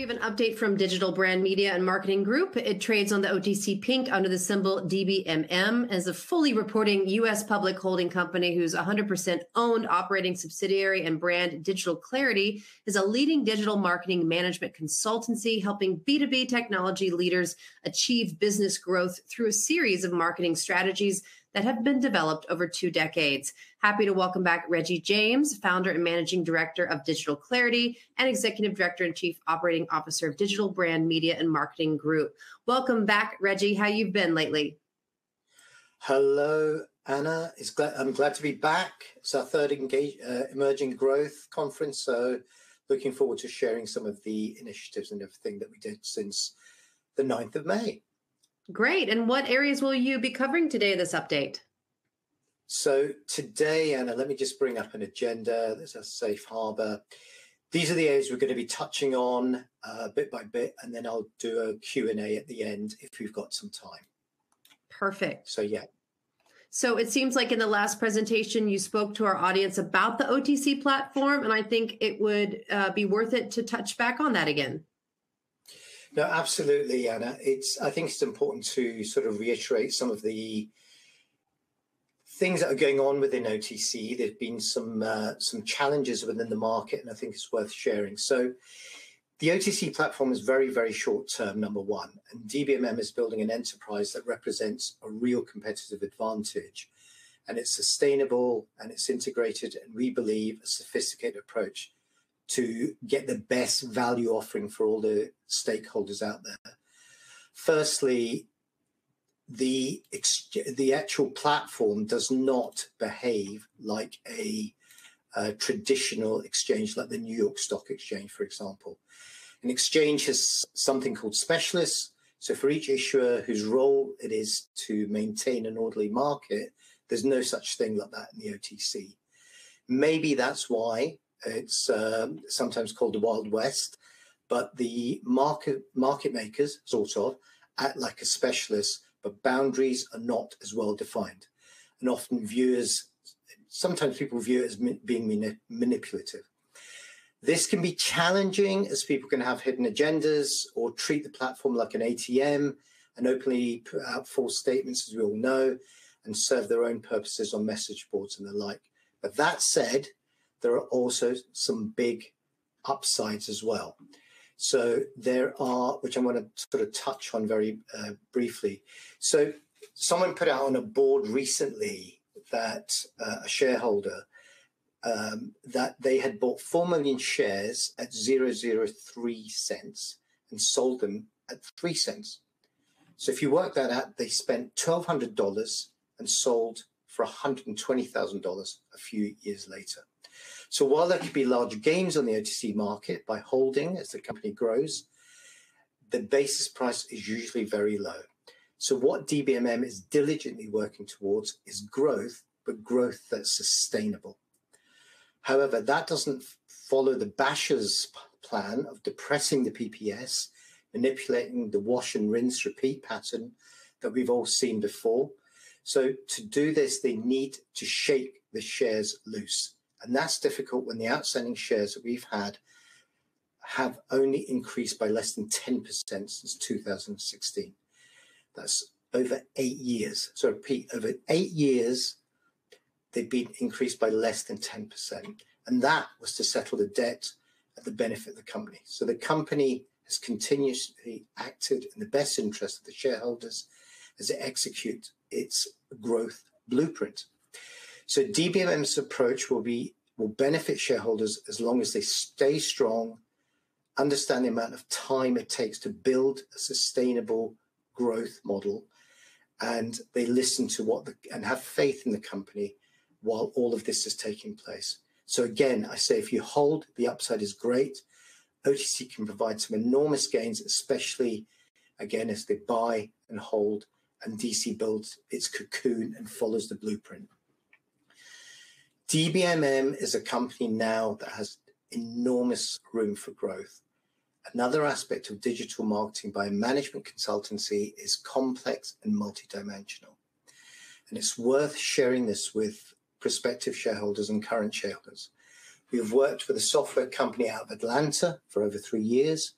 We have an update from Digital Brand Media and Marketing Group. It trades on the OTC Pink under the symbol DBMM as a fully reporting U.S. public holding company whose 100% owned operating subsidiary and brand Digital Clarity is a leading digital marketing management consultancy helping B2B technology leaders achieve business growth through a series of marketing strategies that have been developed over two decades. Happy to welcome back Reggie James, founder and managing director of Digital Clarity and executive director and chief operating officer of Digital Brand Media and Marketing Group. Welcome back, Reggie. How you been lately? Hello, Anna. Glad, I'm glad to be back. It's our third engage, uh, emerging growth conference, so looking forward to sharing some of the initiatives and everything that we did since the 9th of May. Great. And what areas will you be covering today in this update? So today, Anna, let me just bring up an agenda. There's a safe harbor. These are the areas we're going to be touching on uh, bit by bit, and then I'll do a Q&A at the end if we've got some time. Perfect. So yeah. So it seems like in the last presentation, you spoke to our audience about the OTC platform, and I think it would uh, be worth it to touch back on that again. No, absolutely, Anna. It's I think it's important to sort of reiterate some of the things that are going on within OTC. There's been some uh, some challenges within the market, and I think it's worth sharing. So, the OTC platform is very very short term. Number one, and DBMM is building an enterprise that represents a real competitive advantage, and it's sustainable and it's integrated, and we believe a sophisticated approach to get the best value offering for all the stakeholders out there. Firstly, the the actual platform does not behave like a, a, traditional exchange, like the New York Stock Exchange, for example. An exchange has something called specialists. So for each issuer whose role it is to maintain an orderly market, there's no such thing like that in the OTC. Maybe that's why it's um, sometimes called the Wild West, but the market market makers sort of act like a specialist, but boundaries are not as well defined, and often viewers, sometimes people view it as being manipulative. This can be challenging as people can have hidden agendas or treat the platform like an ATM and openly put out false statements, as we all know, and serve their own purposes on message boards and the like. But that said, there are also some big upsides as well. So there are, which I'm going to sort of touch on very uh, briefly. So someone put out on a board recently that uh, a shareholder um, that they had bought 4 million shares at 003 cents and sold them at 3 cents. So if you work that out, they spent $1,200 and sold for $120,000 a few years later. So while there could be large gains on the OTC market by holding as the company grows, the basis price is usually very low. So what DBMM is diligently working towards is growth, but growth that's sustainable. However, that doesn't follow the bashers plan of depressing the PPS, manipulating the wash and rinse repeat pattern that we've all seen before. So to do this, they need to shake the shares loose. And that's difficult when the outstanding shares that we've had have only increased by less than 10% since 2016. That's over eight years. So repeat, over eight years, they've been increased by less than 10%. And that was to settle the debt at the benefit of the company. So the company has continuously acted in the best interest of the shareholders as it executes its growth blueprint. So DBMM's approach will be will benefit shareholders as long as they stay strong, understand the amount of time it takes to build a sustainable growth model, and they listen to what the, and have faith in the company while all of this is taking place. So again, I say if you hold, the upside is great. OTC can provide some enormous gains, especially again as they buy and hold, and DC builds its cocoon and follows the blueprint. DBMM is a company now that has enormous room for growth. Another aspect of digital marketing by a management consultancy is complex and multidimensional. And it's worth sharing this with prospective shareholders and current shareholders. We've worked with a software company out of Atlanta for over three years.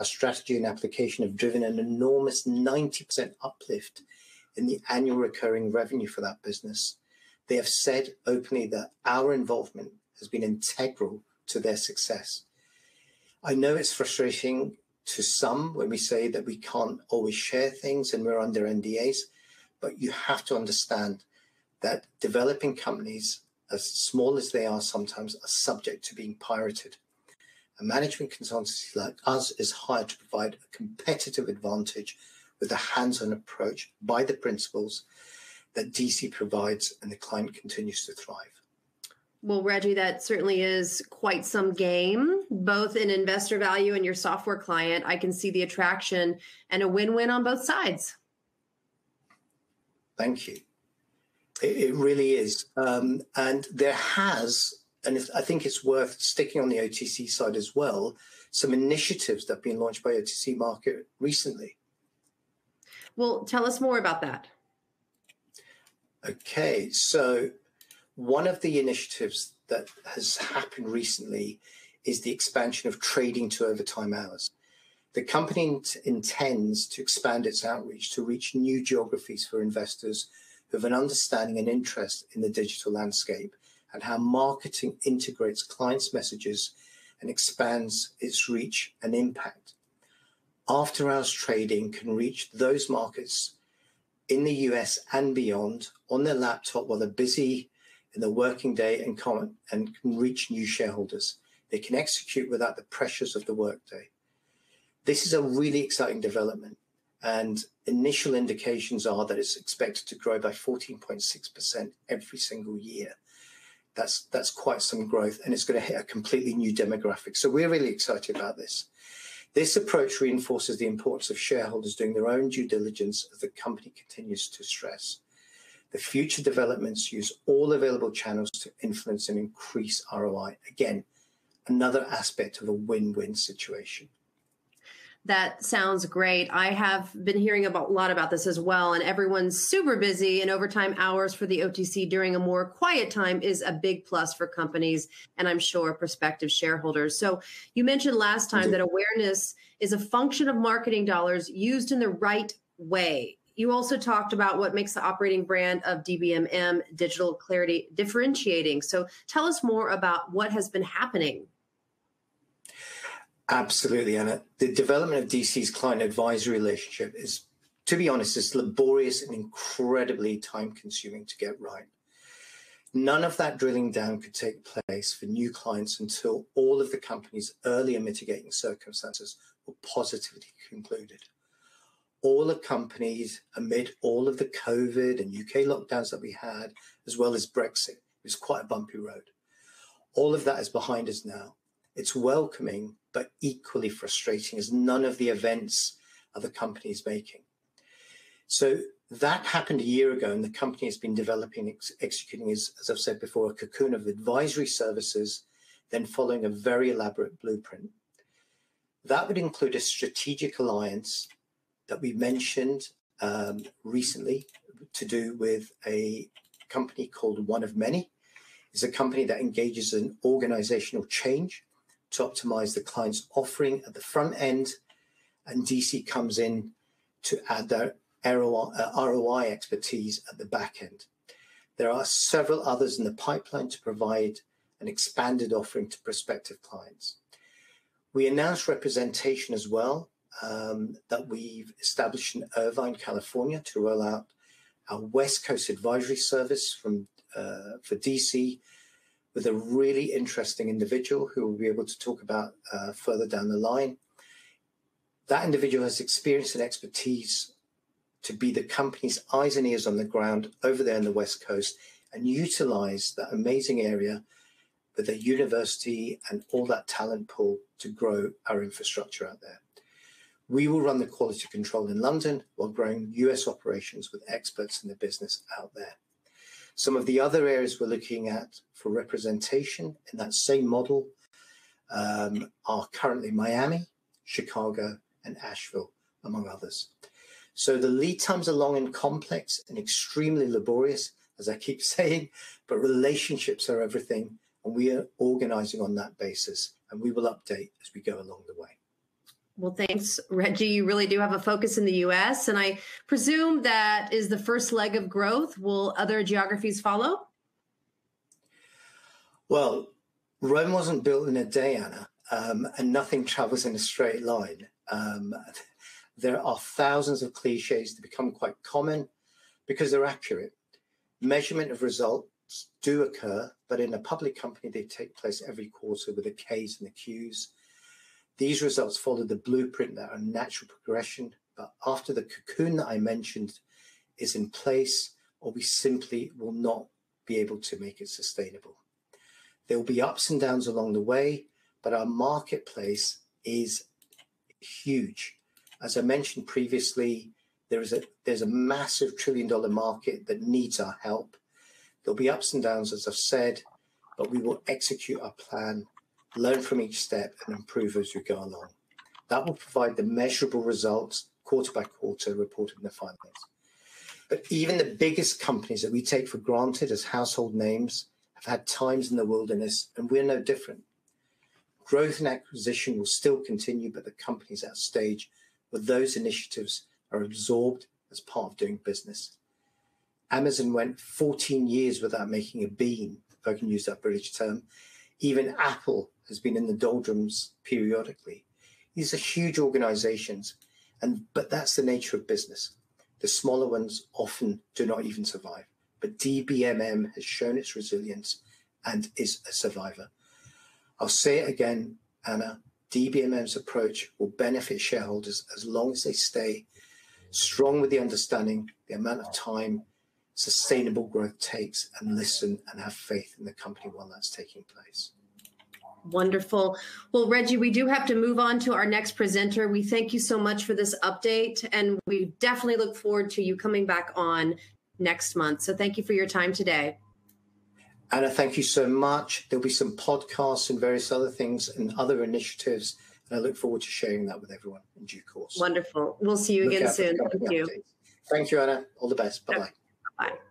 Our strategy and application have driven an enormous 90% uplift in the annual recurring revenue for that business. They have said openly that our involvement has been integral to their success. I know it's frustrating to some when we say that we can't always share things and we're under NDAs, but you have to understand that developing companies, as small as they are sometimes, are subject to being pirated. A management consultancy like us is hired to provide a competitive advantage with a hands-on approach by the principals that DC provides and the client continues to thrive. Well, Reggie, that certainly is quite some game, both in investor value and your software client. I can see the attraction and a win win on both sides. Thank you. It, it really is. Um, and there has, and if, I think it's worth sticking on the OTC side as well, some initiatives that have been launched by OTC Market recently. Well, tell us more about that. Okay, so one of the initiatives that has happened recently is the expansion of trading to overtime hours. The company intends to expand its outreach to reach new geographies for investors who have an understanding and interest in the digital landscape and how marketing integrates clients' messages and expands its reach and impact. After hours trading can reach those markets in the US and beyond on their laptop while they're busy in the working day and, comment, and can reach new shareholders. They can execute without the pressures of the workday. This is a really exciting development, and initial indications are that it's expected to grow by 14.6% every single year. That's that's quite some growth, and it's going to hit a completely new demographic. So we're really excited about this. This approach reinforces the importance of shareholders doing their own due diligence as the company continues to stress. The future developments use all available channels to influence and increase ROI. Again, another aspect of a win-win situation. That sounds great. I have been hearing about, a lot about this as well, and everyone's super busy. And overtime hours for the OTC during a more quiet time is a big plus for companies, and I'm sure prospective shareholders. So you mentioned last time that awareness is a function of marketing dollars used in the right way. You also talked about what makes the operating brand of DBMM Digital Clarity differentiating. So tell us more about what has been happening. Absolutely, Anna. The development of DC's client advisory relationship is, to be honest, is laborious and incredibly time consuming to get right. None of that drilling down could take place for new clients until all of the company's earlier mitigating circumstances were positively concluded all the companies amid all of the COVID and UK lockdowns that we had, as well as Brexit. It was quite a bumpy road. All of that is behind us now. It's welcoming, but equally frustrating as none of the events are the company's making. So that happened a year ago, and the company has been developing, ex executing, as, as I've said before, a cocoon of advisory services, then following a very elaborate blueprint. That would include a strategic alliance that we mentioned um, recently to do with a company called One of Many. It's a company that engages in organizational change to optimize the client's offering at the front end, and DC comes in to add their ROI, uh, expertise at the back end. There are several others in the pipeline to provide an expanded offering to prospective clients. We announced representation as well um, that we've established in Irvine, California, to roll out our West Coast advisory service from uh, for DC with a really interesting individual who we'll be able to talk about uh, further down the line. That individual has experience and expertise to be the company's eyes and ears on the ground over there in the West Coast and utilize that amazing area with a university and all that talent pool to grow our infrastructure out there. We will run the quality control in London while growing US operations with experts in the business out there. Some of the other areas we're looking at for representation in that same model um, are currently Miami, Chicago, and Asheville, among others. So the lead times are long and complex and extremely laborious, as I keep saying, but relationships are everything. and we are organizing on that basis, and we will update as we go along the way. Well, thanks, Reggie. You really do have a focus in the US, and I presume that is the first leg of growth. Will other geographies follow? Well, Rome wasn't built in a day, Anna, um, and nothing travels in a straight line. Um, there are thousands of cliches that become quite common because they're accurate. Measurement of results do occur, but in a public company, they take place every quarter with the Ks and the Qs. These results follow the blueprint that are natural progression, but after the cocoon that I mentioned is in place, or we simply will not be able to make it sustainable. There will be ups and downs along the way, but our marketplace is huge. As I mentioned previously, there is a there's a massive trillion dollar market that needs our help. There'll be ups and downs, as I've said, but we will execute our plan, learn from each step, and improve as we go along. That will provide the measurable results quarter by quarter reported in the finals. But even the biggest companies that we take for granted as household names have had times in the wilderness, and we're no different. Growth and acquisition will still continue, but the companies at stage where those initiatives are absorbed as part of doing business. Amazon went 14 years without making a bean, if I can use that British term. Even Apple has been in the doldrums periodically. These are huge organizations, and but that's the nature of business. The smaller ones often do not even survive. But DBMM has shown its resilience and is a survivor. I'll say it again, Anna. DBMM's approach will benefit shareholders as long as they stay strong with the understanding the amount of time sustainable growth takes and listen and have faith in the company while that's taking place. Wonderful. Well, Reggie, we do have to move on to our next presenter. We thank you so much for this update, and we definitely look forward to you coming back on next month. So thank you for your time today. Anna, thank you so much. There'll be some podcasts and various other things and other initiatives. And I look forward to sharing that with everyone in due course. Wonderful. We'll see you look again soon. Thank you. Thank you, Anna. All the best. Bye bye. Bye.